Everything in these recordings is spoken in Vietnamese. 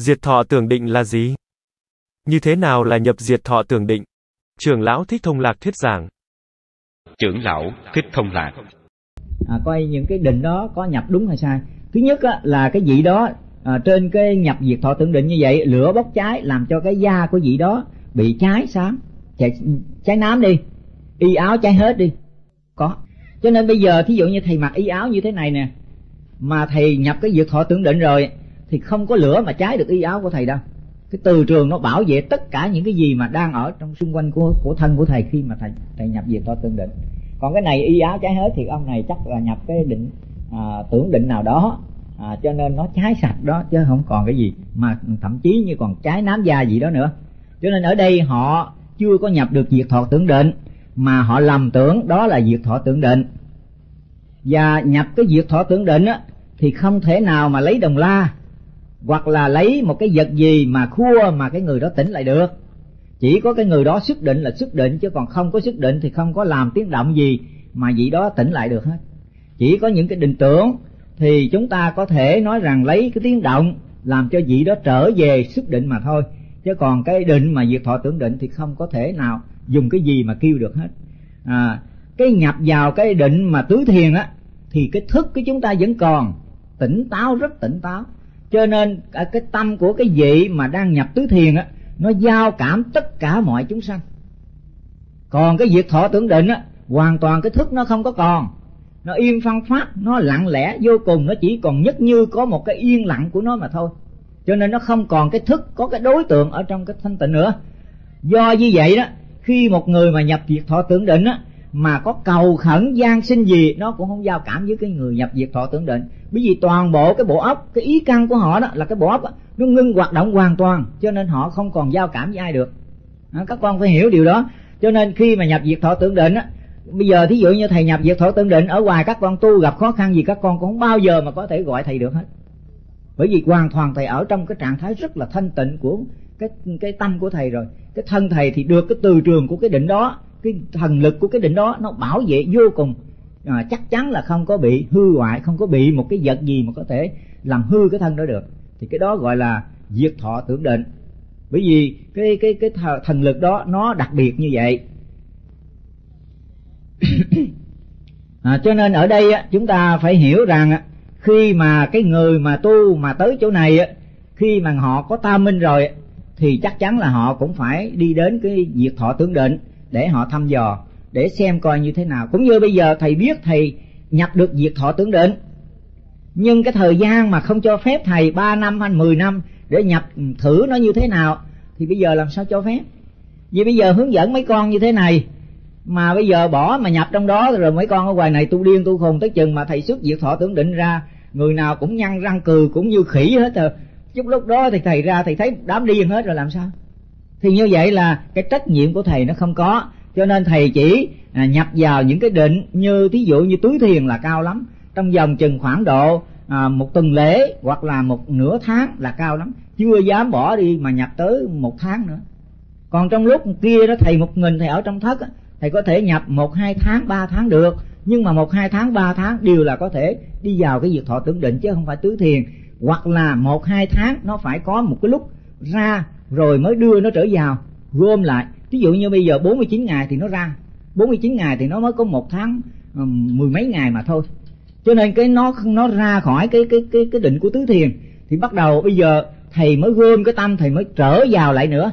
Diệt thọ tưởng định là gì? Như thế nào là nhập diệt thọ tưởng định? Trưởng lão Thích Thông Lạc thuyết giảng. Trưởng lão Thích Thông Lạc à, coi những cái định đó có nhập đúng hay sai thứ nhất á, là cái vị đó à, trên cái nhập diệt thọ tưởng định như vậy lửa bốc cháy làm cho cái da của vị đó bị cháy sáng cháy, cháy nám đi y áo cháy hết đi có cho nên bây giờ thí dụ như thầy mặc y áo như thế này nè mà thầy nhập cái diệt thọ tưởng định rồi thì không có lửa mà cháy được y áo của thầy đâu. Cái từ trường nó bảo vệ tất cả những cái gì mà đang ở trong xung quanh của của thân của thầy khi mà thầy thầy nhập diệt thọ tương định. Còn cái này y áo cháy hết thì ông này chắc là nhập cái định à, tưởng định nào đó. À, cho nên nó cháy sạch đó chứ không còn cái gì. Mà thậm chí như còn cháy nám da gì đó nữa. Cho nên ở đây họ chưa có nhập được diệt thọ tưởng định mà họ lầm tưởng đó là diệt thọ tưởng định. Và nhập cái diệt thọ tưởng định á, thì không thể nào mà lấy đồng la hoặc là lấy một cái vật gì mà khua mà cái người đó tỉnh lại được. Chỉ có cái người đó sức định là sức định chứ còn không có sức định thì không có làm tiếng động gì mà vị đó tỉnh lại được hết. Chỉ có những cái định tưởng thì chúng ta có thể nói rằng lấy cái tiếng động làm cho vị đó trở về sức định mà thôi. Chứ còn cái định mà diệt thọ tưởng định thì không có thể nào dùng cái gì mà kêu được hết. À, cái nhập vào cái định mà tứ thiền á thì cái thức của chúng ta vẫn còn tỉnh táo rất tỉnh táo cho nên à, cái tâm của cái vị mà đang nhập tứ thiền á, nó giao cảm tất cả mọi chúng sanh. Còn cái việc thọ tưởng định á, hoàn toàn cái thức nó không có còn. Nó yên phân phát, nó lặng lẽ, vô cùng, nó chỉ còn nhất như có một cái yên lặng của nó mà thôi. Cho nên nó không còn cái thức, có cái đối tượng ở trong cái thanh tịnh nữa. Do như vậy đó, khi một người mà nhập diệt thọ tưởng định á, mà có cầu khẩn gian sinh gì, nó cũng không giao cảm với cái người nhập diệt thọ tưởng định bởi vì toàn bộ cái bộ óc cái ý căn của họ đó là cái bộ óc đó, nó ngưng hoạt động hoàn toàn. Cho nên họ không còn giao cảm với ai được. Đó, các con phải hiểu điều đó. Cho nên khi mà nhập diệt thọ tưởng định á bây giờ thí dụ như thầy nhập diệt thọ tưởng định ở ngoài các con tu gặp khó khăn gì các con cũng không bao giờ mà có thể gọi thầy được hết. Bởi vì hoàn toàn thầy ở trong cái trạng thái rất là thanh tịnh của cái cái tâm của thầy rồi. Cái thân thầy thì được cái từ trường của cái định đó cái thần lực của cái định đó nó bảo vệ vô cùng à, chắc chắn là không có bị hư hoại không có bị một cái vật gì mà có thể làm hư cái thân đó được. Thì cái đó gọi là diệt thọ tưởng định. Bởi vì cái cái cái thần lực đó nó đặc biệt như vậy. À, cho nên ở đây chúng ta phải hiểu rằng khi mà cái người mà tu mà tới chỗ này khi mà họ có tam minh rồi thì chắc chắn là họ cũng phải đi đến cái diệt thọ tưởng định để họ thăm dò để xem coi như thế nào. Cũng như bây giờ thầy biết thầy nhập được diệt thọ tưởng định. Nhưng cái thời gian mà không cho phép thầy 3 năm hay 10 năm để nhập thử nó như thế nào, thì bây giờ làm sao cho phép? Vì bây giờ hướng dẫn mấy con như thế này, mà bây giờ bỏ mà nhập trong đó rồi mấy con ở ngoài này tu điên tu khùng tới chừng mà thầy xuất diệt thọ tưởng định ra, người nào cũng nhăn răng cừ, cũng như khỉ hết rồi. Chút lúc đó thì thầy ra, thầy thấy đám điên hết rồi làm sao? Thì như vậy là cái trách nhiệm của thầy nó không có cho nên thầy chỉ à, nhập vào những cái định như thí dụ như túi thiền là cao lắm. Trong vòng chừng khoảng độ à, một tuần lễ hoặc là một nửa tháng là cao lắm. Chưa dám bỏ đi mà nhập tới một tháng nữa. Còn trong lúc kia đó thầy một mình thầy ở trong thất thầy có thể nhập một hai tháng ba tháng được. Nhưng mà một hai tháng ba tháng đều là có thể đi vào cái việc thọ tưởng định chứ không phải tứ thiền. Hoặc là một hai tháng nó phải có một cái lúc ra rồi mới đưa nó trở vào gom lại ví dụ như bây giờ 49 ngày thì nó ra 49 ngày thì nó mới có một tháng ờ, mười mấy ngày mà thôi. Cho nên cái nó nó ra khỏi cái cái cái cái định của tứ thiền, thì bắt đầu bây giờ thầy mới gom cái tâm, thầy mới trở vào lại nữa,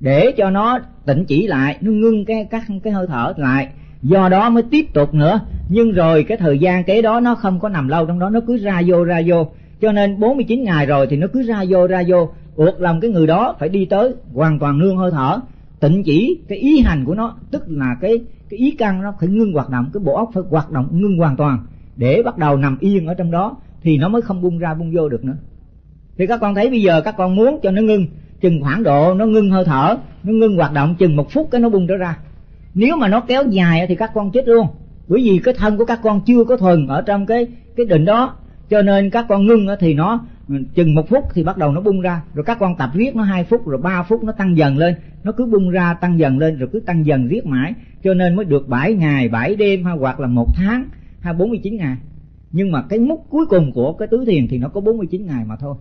để cho nó tỉnh chỉ lại, nó ngưng cái, các, cái hơi thở lại. Do đó mới tiếp tục nữa. Nhưng rồi cái thời gian kế đó nó không có nằm lâu trong đó, nó cứ ra vô ra vô. Cho nên 49 ngày rồi thì nó cứ ra vô ra vô. Buộc lòng cái người đó phải đi tới hoàn toàn nương hơi thở tịnh chỉ cái ý hành của nó, tức là cái cái ý căn nó phải ngưng hoạt động, cái bộ óc phải hoạt động ngưng hoàn toàn. Để bắt đầu nằm yên ở trong đó, thì nó mới không bung ra bung vô được nữa. Thì các con thấy bây giờ các con muốn cho nó ngưng, chừng khoảng độ nó ngưng hơi thở, nó ngưng hoạt động chừng một phút cái nó bung trở ra. Nếu mà nó kéo dài thì các con chết luôn. Bởi vì cái thân của các con chưa có thuần ở trong cái cái định đó. Cho nên các con ngưng thì nó chừng một phút thì bắt đầu nó bung ra. Rồi các con tập viết nó hai phút, rồi ba phút nó tăng dần lên. Nó cứ bung ra, tăng dần lên, rồi cứ tăng dần viết mãi. Cho nên mới được bảy ngày, bảy đêm hay hoặc là một tháng hay bốn mươi chín ngày. Nhưng mà cái mức cuối cùng của cái tứ thiền thì nó có bốn mươi chín ngày mà thôi.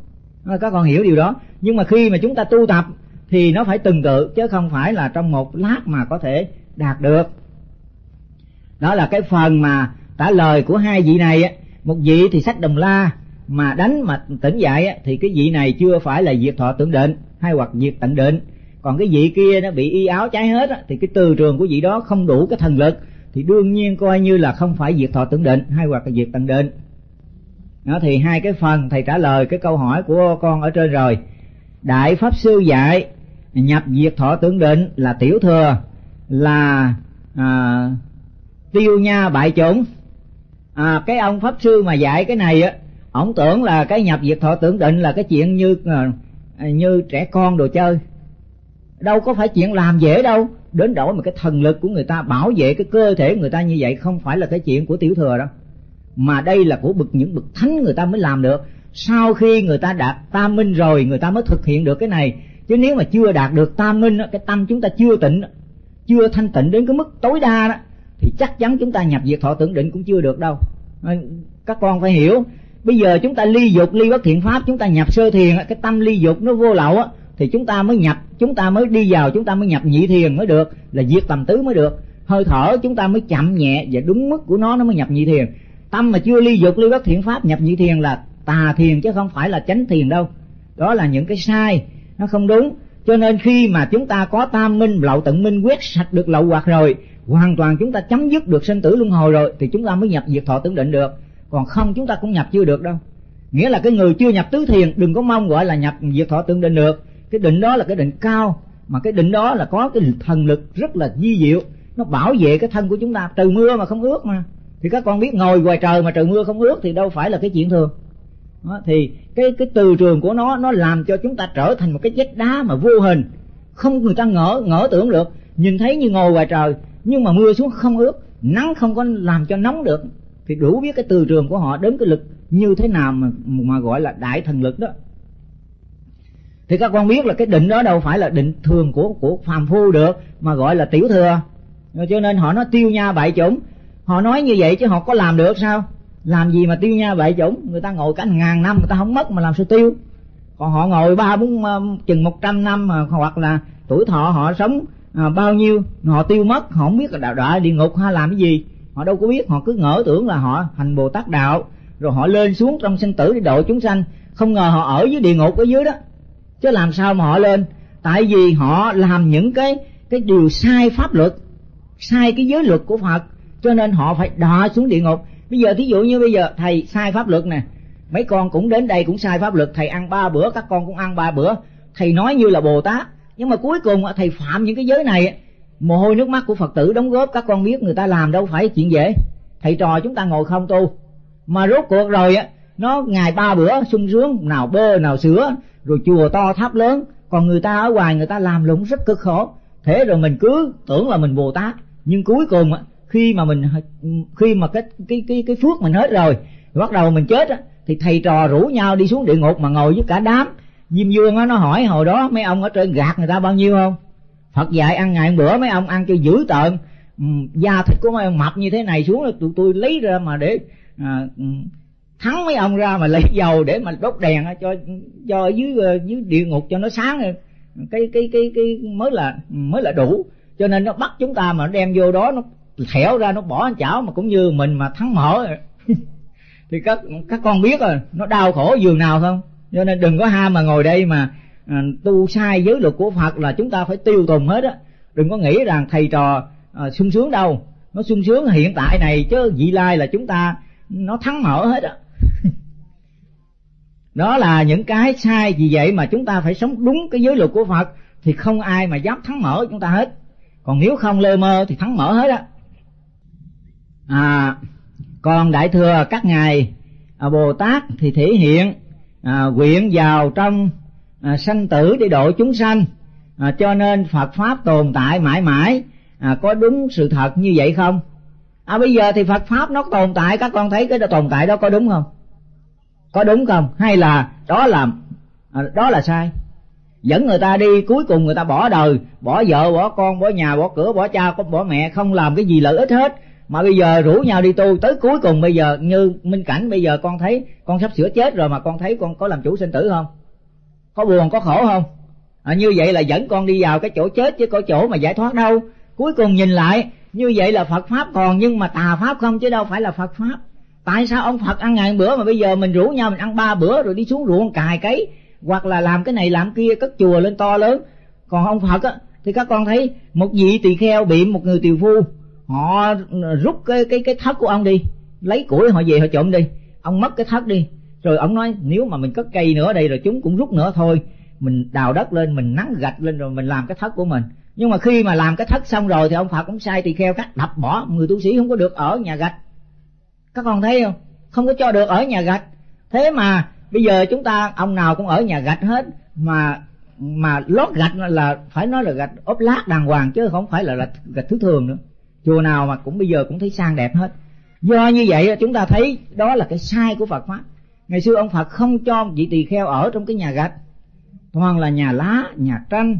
À, các con hiểu điều đó. Nhưng mà khi mà chúng ta tu tập thì nó phải từng tự chứ không phải là trong một lát mà có thể đạt được. Đó là cái phần mà trả lời của hai vị này một vị thì sách đồng la mà đánh mà tỉnh dậy thì cái vị này chưa phải là diệt thọ tưởng định hay hoặc diệt tận định. Còn cái vị kia nó bị y áo cháy hết thì cái từ trường của vị đó không đủ cái thần lực. Thì đương nhiên coi như là không phải diệt thọ tưởng định hay hoặc là diệt tận định. Đó thì hai cái phần thầy trả lời cái câu hỏi của con ở trên rồi. Đại pháp sư dạy nhập diệt thọ tưởng định là tiểu thừa là à, tiêu nha bại chủng. À, cái ông pháp sư mà dạy cái này á ổng tưởng là cái nhập diệt thọ tưởng định là cái chuyện như ờ, như trẻ con đồ chơi. Đâu có phải chuyện làm dễ đâu. Đến đổi mà cái thần lực của người ta, bảo vệ cái cơ thể người ta như vậy không phải là cái chuyện của tiểu thừa đâu. Mà đây là của bậc, những bậc thánh người ta mới làm được. Sau khi người ta đạt tam minh rồi, người ta mới thực hiện được cái này. Chứ nếu mà chưa đạt được tam minh cái tâm chúng ta chưa tịnh chưa thanh tịnh đến cái mức tối đa đó, thì chắc chắn chúng ta nhập diệt thọ tưởng định cũng chưa được đâu. Ờ, các con phải hiểu bây giờ chúng ta ly dục, ly bất thiện pháp, chúng ta nhập sơ thiền, cái tâm ly dục nó vô lậu á, thì chúng ta mới nhập, chúng ta mới đi vào, chúng ta mới nhập nhị thiền mới được, là diệt tầm tứ mới được. Hơi thở chúng ta mới chậm nhẹ và đúng mức của nó nó mới nhập nhị thiền. Tâm mà chưa ly dục, ly bất thiện pháp, nhập nhị thiền là tà thiền chứ không phải là chánh thiền đâu. Đó là những cái sai, nó không đúng. Cho nên khi mà chúng ta có tam minh, lậu tận minh, quét sạch được lậu hoặc rồi, hoàn toàn chúng ta chấm dứt được sinh tử luân hồi rồi, thì chúng ta mới nhập diệt thọ tưởng định được còn không chúng ta cũng nhập chưa được đâu. Nghĩa là cái người chưa nhập tứ thiền đừng có mong gọi là nhập diệt thọ tưởng định được. Cái định đó là cái định cao mà cái định đó là có cái thần lực rất là di diệu. Nó bảo vệ cái thân của chúng ta trời mưa mà không ướt mà. Thì các con biết ngồi ngoài trời mà trời mưa không ướt thì đâu phải là cái chuyện thường. Đó, thì cái cái từ trường của nó nó làm cho chúng ta trở thành một cái vách đá mà vô hình. Không người ta ngỡ ngỡ tưởng được. Nhìn thấy như ngồi ngoài trời nhưng mà mưa xuống không ướt nắng không có làm cho nóng được thì đủ biết cái từ trường của họ đến cái lực như thế nào mà mà gọi là đại thần lực đó. Thì các con biết là cái định đó đâu phải là định thường của của phàm phu được mà gọi là tiểu thừa. Cho nên họ nói tiêu nha bại chủng. Họ nói như vậy chứ họ có làm được sao? Làm gì mà tiêu nha bại chủng? Người ta ngồi cả ngàn năm người ta không mất mà làm sao tiêu? Còn họ ngồi ba bốn ờ, chừng một trăm năm mà hoặc là tuổi thọ họ sống à, bao nhiêu họ tiêu mất họ không biết là đạo đọa địa ngục hay làm cái gì họ đâu có biết, họ cứ ngỡ tưởng là họ hành bồ tát đạo, rồi họ lên xuống trong sinh tử để độ chúng sanh. Không ngờ họ ở dưới địa ngục ở dưới đó. Chứ làm sao mà họ lên? Tại vì họ làm những cái cái điều sai pháp luật, sai cái giới luật của phật. Cho nên họ phải đọa xuống địa ngục. Bây giờ thí dụ như bây giờ, thầy sai pháp luật nè. Mấy con cũng đến đây cũng sai pháp luật. Thầy ăn ba bữa, các con cũng ăn ba bữa. Thầy nói như là bồ tát. Nhưng mà cuối cùng thầy phạm những cái giới này mồ hôi nước mắt của phật tử đóng góp, các con biết người ta làm đâu phải chuyện dễ. Thầy trò chúng ta ngồi không tu. Mà rốt cuộc rồi á, nó ngày ba bữa sung sướng, nào bơ, nào sữa, rồi chùa to tháp lớn. Còn người ta ở ngoài, người ta làm lụng rất cực khổ. Thế rồi mình cứ tưởng là mình bồ tát. Nhưng cuối cùng á, khi mà mình khi mà cái cái cái cái phước mình hết rồi, bắt đầu mình chết á, thì thầy trò rủ nhau đi xuống địa ngục mà ngồi với cả đám. Diêm vương á, nó hỏi, hồi đó mấy ông ở trên gạt người ta bao nhiêu không? Phật dạy ăn ngày bữa mấy ông ăn cho dữ tợn. Ừ, da thịt của mấy ông mập như thế này xuống là tụi tôi lấy ra mà để à, ừ, thắng mấy ông ra mà lấy dầu để mà đốt đèn cho cho dưới ờ, dưới địa ngục cho nó sáng. Cái cái cái cái mới là mới là đủ. Cho nên nó bắt chúng ta mà nó đem vô đó nó thẻo ra nó bỏ chảo mà cũng như mình mà thắng mở. Thì các các con biết rồi nó đau khổ giường nào không? Cho nên đừng có ham mà ngồi đây mà À, tu sai giới luật của phật là chúng ta phải tiêu tùng hết á. Đừng có nghĩ rằng thầy trò à, sung sướng đâu. Nó sung sướng hiện tại này chứ vị lai là chúng ta nó thắng mở hết á. Đó là những cái sai vì vậy mà chúng ta phải sống đúng cái giới luật của phật thì không ai mà dám thắng mở chúng ta hết. Còn nếu không lơ mơ thì thắng mở hết á. À còn đại thừa các ngài à, bồ tát thì thể hiện à, quyện vào trong à, sanh tử để độ chúng sanh. À, cho nên phật pháp tồn tại mãi mãi. À, có đúng sự thật như vậy không? À bây giờ thì phật pháp nó tồn tại các con thấy cái tồn tại đó có đúng không? Có đúng không? Hay là đó là à, đó là sai? Dẫn người ta đi cuối cùng người ta bỏ đời. Bỏ vợ bỏ con bỏ nhà bỏ cửa bỏ cha bỏ mẹ không làm cái gì lợi ích hết. Mà bây giờ rủ nhau đi tu tới cuối cùng bây giờ như minh cảnh bây giờ con thấy con sắp sửa chết rồi mà con thấy con có làm chủ sinh tử không? Có buồn có khổ không? À, như vậy là dẫn con đi vào cái chỗ chết chứ có chỗ mà giải thoát đâu. Cuối cùng nhìn lại như vậy là phật pháp còn nhưng mà tà pháp không chứ đâu phải là phật pháp. Tại sao ông phật ăn ngày bữa mà bây giờ mình rủ nhau mình ăn ba bữa rồi đi xuống ruộng cài cấy hoặc là làm cái này làm kia cất chùa lên to lớn. Còn ông phật á thì các con thấy một vị tỳ kheo bị một người tiều phu họ rút cái cái cái thất của ông đi lấy củi họ về họ trộm đi. Ông mất cái thất đi rồi ông nói nếu mà mình có cây nữa đây rồi chúng cũng rút nữa thôi. Mình đào đất lên mình nắng gạch lên rồi mình làm cái thất của mình. Nhưng mà khi mà làm cái thất xong rồi thì ông phật cũng sai tỳ kheo cắt đập bỏ. Người tu sĩ không có được ở nhà gạch. Các con thấy không? Không có cho được ở nhà gạch. Thế mà bây giờ chúng ta ông nào cũng ở nhà gạch hết. Mà mà lót gạch là phải nói là gạch ốp lát đàng hoàng chứ không phải là gạch, gạch thứ thường nữa. Chùa nào mà cũng bây giờ cũng thấy sang đẹp hết. Do như vậy chúng ta thấy đó là cái sai của phật pháp ngày xưa ông phật không cho vị tỳ kheo ở trong cái nhà gạch. Toàn là nhà lá, nhà tranh.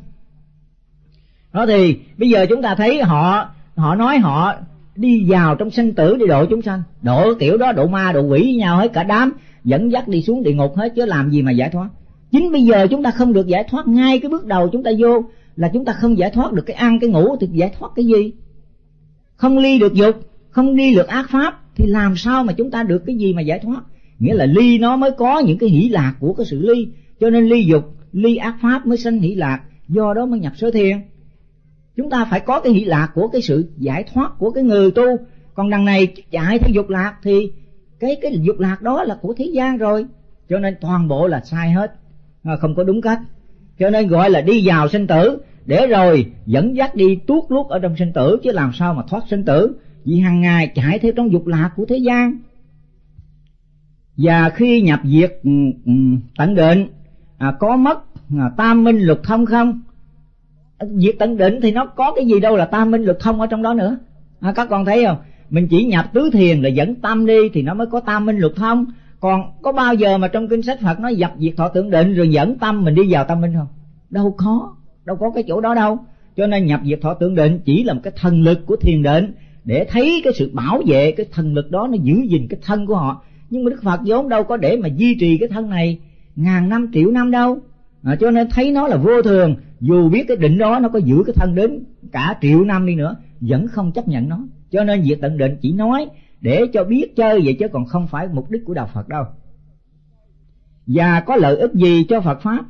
Đó thì, bây giờ chúng ta thấy họ họ nói họ đi vào trong sanh tử để độ chúng sanh. Độ kiểu đó, độ ma, độ quỷ với nhau hết, cả đám dẫn dắt đi xuống địa ngục hết, chứ làm gì mà giải thoát. Chính bây giờ chúng ta không được giải thoát. Ngay cái bước đầu chúng ta vô là chúng ta không giải thoát được cái ăn, cái ngủ, thì giải thoát cái gì? Không ly được dục, không ly được ác pháp, thì làm sao mà chúng ta được cái gì mà giải thoát? Nghĩa là ly nó mới có những cái hỷ lạc của cái sự ly. Cho nên ly dục, ly ác pháp mới sanh hỷ lạc. Do đó mới nhập sơ thiền. Chúng ta phải có cái hỷ lạc của cái sự giải thoát của cái người tu. Còn đằng này chạy theo dục lạc thì cái cái dục lạc đó là của thế gian rồi. Cho nên toàn bộ là sai hết. À, không có đúng cách. Cho nên gọi là đi vào sinh tử. Để rồi dẫn dắt đi tuốt luốt ở trong sinh tử. Chứ làm sao mà thoát sinh tử? Vì hàng ngày chạy theo trong dục lạc của thế gian và khi nhập diệt ừ, ừ, tận định à, có mất à, tam minh luật thông không? Diệt tận định thì nó có cái gì đâu là tam minh luật thông ở trong đó nữa. À, các con thấy không? Mình chỉ nhập tứ thiền là dẫn tâm đi thì nó mới có tam minh luật thông. Còn có bao giờ mà trong kinh sách phật nó dập diệt thọ tưởng định rồi dẫn tâm mình đi vào tam minh không? Đâu có đâu có cái chỗ đó đâu. Cho nên nhập diệt thọ tưởng định chỉ là một cái thần lực của thiền định để thấy cái sự bảo vệ cái thần lực đó nó giữ gìn cái thân của họ nhưng mà đức phật vốn đâu có để mà duy trì cái thân này ngàn năm triệu năm đâu. À, cho nên thấy nó là vô thường dù biết cái định đó nó có giữ cái thân đến cả triệu năm đi nữa vẫn không chấp nhận nó. Cho nên việc tận định chỉ nói để cho biết chơi vậy chứ còn không phải mục đích của đạo phật đâu. Và có lợi ích gì cho phật pháp?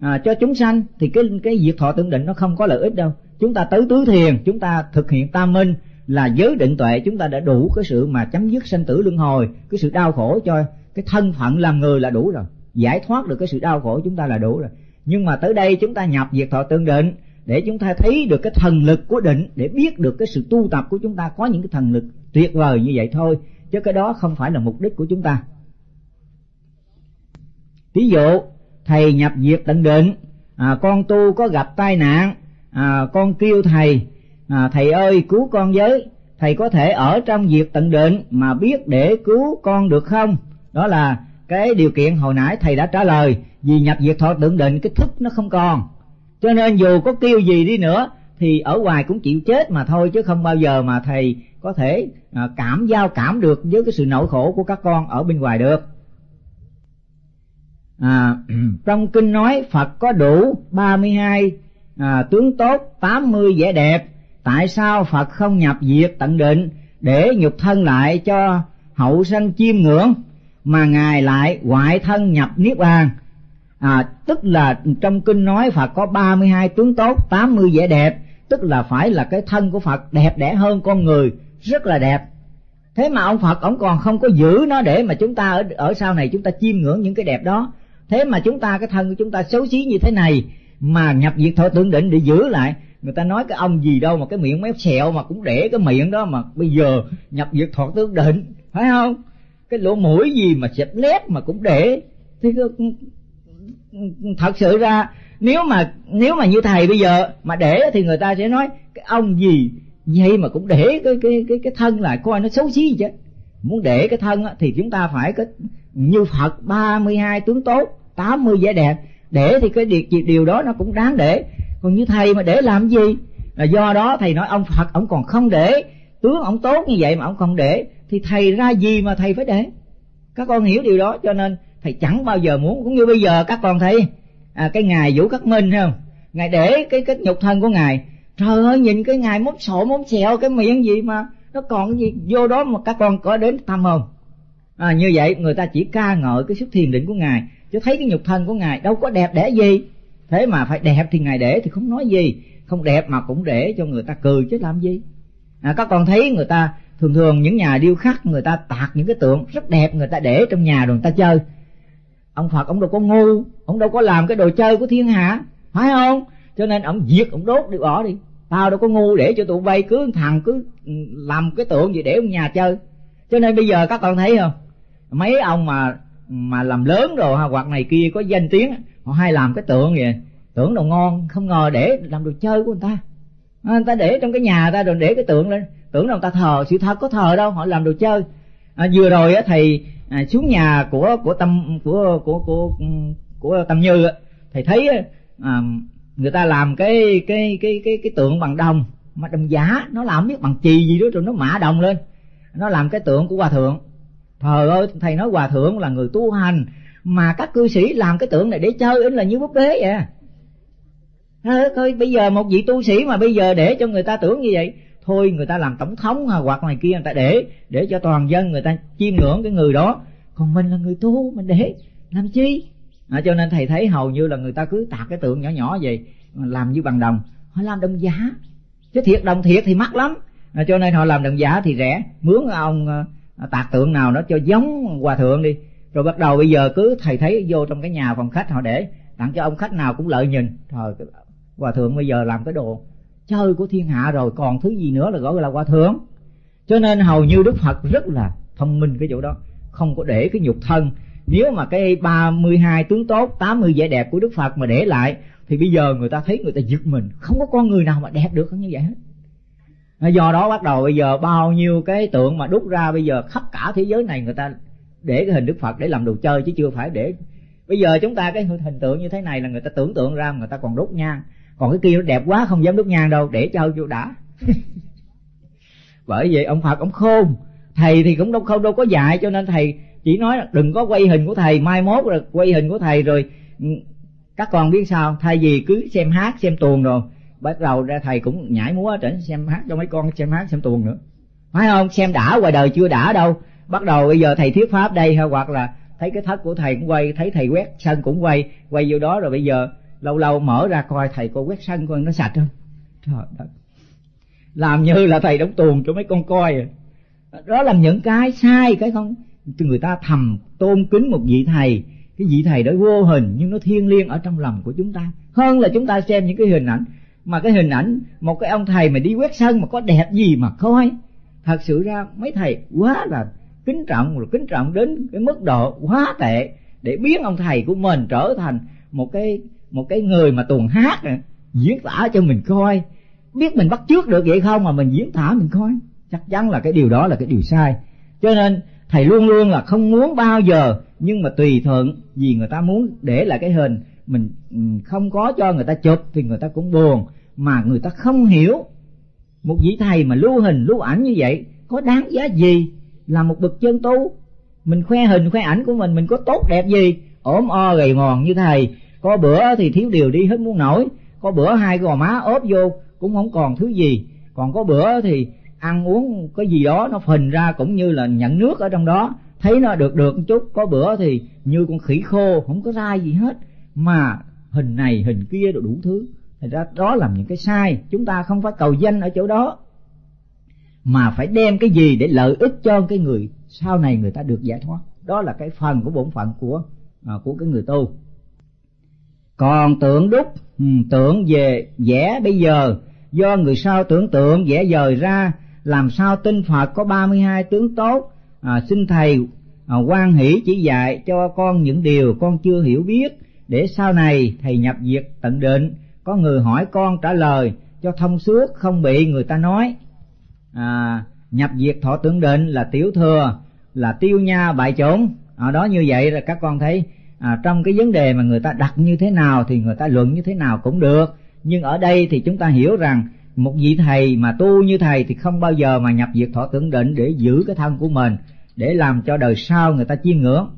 À, cho chúng sanh thì cái cái việc thọ tưởng định nó không có lợi ích đâu. Chúng ta tới tứ thiền chúng ta thực hiện tam minh là giới định tuệ chúng ta đã đủ cái sự mà chấm dứt sanh tử luân hồi cái sự đau khổ cho cái thân phận làm người là đủ rồi. Giải thoát được cái sự đau khổ chúng ta là đủ rồi. Nhưng mà tới đây chúng ta nhập diệt thọ tương định để chúng ta thấy được cái thần lực của định để biết được cái sự tu tập của chúng ta có những cái thần lực tuyệt vời như vậy thôi chứ cái đó không phải là mục đích của chúng ta. Ví dụ thầy nhập diệt tận định à, con tu có gặp tai nạn à, con kêu thầy à, thầy ơi cứu con với. Thầy có thể ở trong việc tận định mà biết để cứu con được không? Đó là cái điều kiện hồi nãy thầy đã trả lời. Vì nhập diệt thọ tận định cái thức nó không còn. Cho nên dù có kêu gì đi nữa thì ở ngoài cũng chịu chết mà thôi chứ không bao giờ mà thầy có thể à, cảm giao cảm được với cái sự nỗi khổ của các con ở bên ngoài được. À, trong kinh nói Phật có đủ 32 à, tướng tốt 80 vẻ đẹp tại sao Phật không nhập diệt tận định để nhục thân lại cho hậu sanh chiêm ngưỡng mà ngài lại ngoại thân nhập niết bàn? À, tức là trong kinh nói Phật có 32 tướng tốt 80 vẻ đẹp tức là phải là cái thân của Phật đẹp đẽ hơn con người rất là đẹp. Thế mà ông Phật ông còn không có giữ nó để mà chúng ta ở ở sau này chúng ta chiêm ngưỡng những cái đẹp đó. Thế mà chúng ta cái thân của chúng ta xấu xí như thế này mà nhập diệt thọ tưởng định để giữ lại người ta nói cái ông gì đâu mà cái miệng mép xẹo mà cũng để cái miệng đó mà bây giờ nhập diệt thọ tướng định phải không? Cái lỗ mũi gì mà xẹp lép mà cũng để. Thì thật sự ra nếu mà nếu mà như thầy bây giờ mà để thì người ta sẽ nói cái ông gì vậy mà cũng để cái cái cái cái thân lại coi nó xấu xí gì chứ. Muốn để cái thân á, thì chúng ta phải có như Phật 32 tướng tốt 80 vẻ đẹp. Để thì cái điều, điều đó nó cũng đáng để còn như thầy mà để làm gì? Là do đó thầy nói ông Phật ông còn không để. Tướng ông tốt như vậy mà ông không để. Thì thầy ra gì mà thầy phải để? Các con hiểu điều đó cho nên thầy chẳng bao giờ muốn. Cũng như bây giờ các con thấy à, cái ngài vũ khắc minh không? Ngài để cái cái nhục thân của ngài. Trời ơi nhìn cái ngài mốt sổ mốt xẹo cái miệng gì mà nó còn cái gì? Vô đó mà các con có đến thăm không? À, như vậy người ta chỉ ca ngợi cái sức thiền định của ngài. Chứ thấy cái nhục thân của ngài đâu có đẹp đẽ gì thế mà phải đẹp thì ngài để thì không nói gì. Không đẹp mà cũng để cho người ta cười chứ làm gì? À, các con thấy người ta thường thường những nhà điêu khắc người ta tạc những cái tượng rất đẹp người ta để trong nhà rồi người ta chơi. Ông phật ông đâu có ngu ông đâu có làm cái đồ chơi của thiên hạ phải không? Cho nên ông diệt ông đốt đi bỏ đi. Tao đâu có ngu để cho tụi bay cứ thằng cứ ừ, làm cái tượng gì để ông nhà chơi. Cho nên bây giờ các con thấy không? Mấy ông mà mà làm lớn rồi hoặc này kia có danh tiếng họ hay làm cái tượng vậy. Tưởng đồ ngon không ngờ để làm đồ chơi của người ta. À, người ta để trong cái nhà ta rồi để cái tượng lên. Tưởng là người ta thờ sự thật có thờ đâu họ làm đồ chơi. À, vừa rồi á thầy à, xuống nhà của của tâm của của của của, của tâm như thầy thấy à, người ta làm cái cái cái cái cái tượng bằng đồng. Mà đồng giả nó làm biết bằng chì gì đó rồi nó mạ đồng lên. Nó làm cái tượng của hòa thượng. Thờ ơi thầy nói hòa thượng là người tu hành mà các cư sĩ làm cái tượng này để chơi là như búp bê vậy. Thôi, thôi bây giờ một vị tu sĩ mà bây giờ để cho người ta tưởng như vậy thôi người ta làm tổng thống hoặc ngoài kia người ta để để cho toàn dân người ta chiêm ngưỡng cái người đó. Còn mình là người tu mình để làm chi? À, cho nên thầy thấy hầu như là người ta cứ tạc cái tượng nhỏ nhỏ vậy làm như bằng đồng. Họ làm đồng giá chứ thiệt đồng thiệt thì mắc lắm. À, cho nên họ làm đồng giá thì rẻ. Mướn ông à, tạc tượng nào nó cho giống hòa thượng đi rồi bắt đầu bây giờ cứ thầy thấy vô trong cái nhà phòng khách họ để, tặng cho ông khách nào cũng lợi nhìn. Trời hòa thượng bây giờ làm cái đồ chơi của thiên hạ rồi, còn thứ gì nữa là gọi là hòa thượng? Cho nên hầu như đức phật rất là thông minh cái chỗ đó, không có để cái nhục thân. Nếu mà cái 32 tướng tốt 80 vẻ đẹp của đức phật mà để lại, thì bây giờ người ta thấy người ta giật mình. Không có con người nào mà đẹp được như vậy hết. Do đó bắt đầu bây giờ bao nhiêu cái tượng mà đúc ra bây giờ, khắp cả thế giới này người ta để cái hình đức phật để làm đồ chơi chứ chưa phải để. Bây giờ chúng ta cái hình tượng như thế này là người ta tưởng tượng ra người ta còn đốt nhang. Còn cái kia nó đẹp quá, không dám đốt nhang đâu, để cho vô đã. Bởi vậy ông phật ông khôn. Thầy thì cũng đâu không, đâu có dạy, cho nên thầy chỉ nói là đừng có quay hình của thầy, mai mốt rồi quay hình của thầy rồi. Ừ, các con biết sao? Thay vì cứ xem hát, xem tuồng rồi, bắt đầu ra thầy cũng nhảy múa trở xem hát, cho mấy con xem hát, xem tuồng nữa. Phải không? Xem đã, ngoài đời chưa đã đâu bắt đầu bây giờ thầy thuyết pháp đây hay hoặc là thấy cái thất của thầy cũng quay, thấy thầy quét sân cũng quay quay vô đó rồi bây giờ lâu lâu mở ra coi thầy cô quét sân coi nó sạch không? Trời đất. Làm như là thầy đóng tuồng cho mấy con coi à. đó là những cái sai, cái không? Người ta thầm tôn kính một vị thầy. Cái vị thầy đó vô hình, nhưng nó thiêng liêng ở trong lòng của chúng ta. Hơn là chúng ta xem những cái hình ảnh. Mà cái hình ảnh, một cái ông thầy mà đi quét sân mà có đẹp gì mà coi? Thật sự ra mấy thầy quá là kính trọng rồi kính trọng đến cái mức độ quá tệ để biến ông thầy của mình trở thành một cái một cái người mà tuồng hát này, diễn tả cho mình coi. Biết mình bắt trước được vậy không mà mình diễn tả mình coi. Chắc chắn là cái điều đó là cái điều sai. Cho nên thầy luôn luôn là không muốn bao giờ nhưng mà tùy thuận vì người ta muốn để lại cái hình mình ừ, không có cho người ta chụp thì người ta cũng buồn. Mà người ta không hiểu một vị thầy mà lưu hình lưu ảnh như vậy có đáng giá gì? Là một bậc chân tu mình khoe hình, khoe ảnh của mình mình có tốt, đẹp gì? Ốm, o, gầy ngòn như thầy. Có bữa thì thiếu điều đi hết muốn nổi. Có bữa hai gò má ốp vô, cũng không còn thứ gì. Còn có bữa thì ăn uống cái gì đó, nó phình ra cũng như là nhận nước ở trong đó. Thấy nó được được một chút. Có bữa thì như con khỉ khô, không có ra gì hết. Mà hình này, hình kia đủ thứ. Thành ra đó là những cái sai. Chúng ta không phải cầu danh ở chỗ đó mà phải đem cái gì để lợi ích cho cái người sau này người ta được giải thoát? Đó là cái phần của bổn phận của à, của cái người tu. Còn tưởng đúc ừ, tưởng về vẽ bây giờ do người sau tưởng tượng vẽ dời ra làm sao tin phật có 32 tướng tốt à, xin thầy à, quan hỷ chỉ dạy cho con những điều con chưa hiểu biết để sau này thầy nhập diệt tận định. Có người hỏi con trả lời cho thông suốt không bị người ta nói à, nhập diệt thọ tưởng định là tiểu thừa là tiêu nha bại chốn. Ở đó như vậy là các con thấy à, trong cái vấn đề mà người ta đặt như thế nào thì người ta luận như thế nào cũng được. Nhưng ở đây thì chúng ta hiểu rằng một vị thầy mà tu như thầy thì không bao giờ mà nhập diệt thọ tưởng định để giữ cái thân của mình để làm cho đời sau người ta chiêm ngưỡng.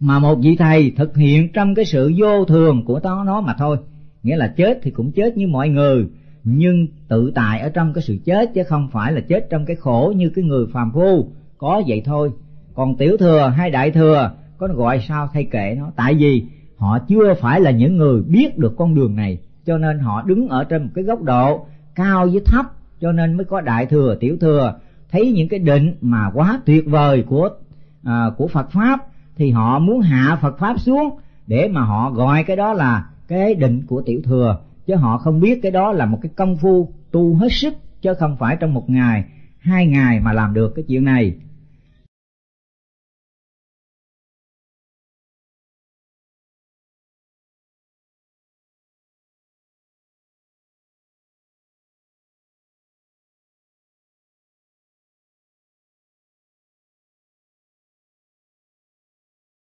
Mà một vị thầy thực hiện trong cái sự vô thường của nó nó mà thôi nghĩa là chết thì cũng chết như mọi người nhưng tự tại ở trong cái sự chết chứ không phải là chết trong cái khổ như cái người phàm phu. Có vậy thôi. Còn tiểu thừa hay đại thừa có gọi sao thay kệ nó? Tại vì họ chưa phải là những người biết được con đường này cho nên họ đứng ở trên một cái góc độ cao với thấp cho nên mới có đại thừa tiểu thừa. Thấy những cái định mà quá tuyệt vời của à, của Phật pháp thì họ muốn hạ Phật pháp xuống để mà họ gọi cái đó là cái định của tiểu thừa chứ họ không biết cái đó là một cái công phu tu hết sức, chứ không phải trong một ngày, hai ngày mà làm được cái chuyện này.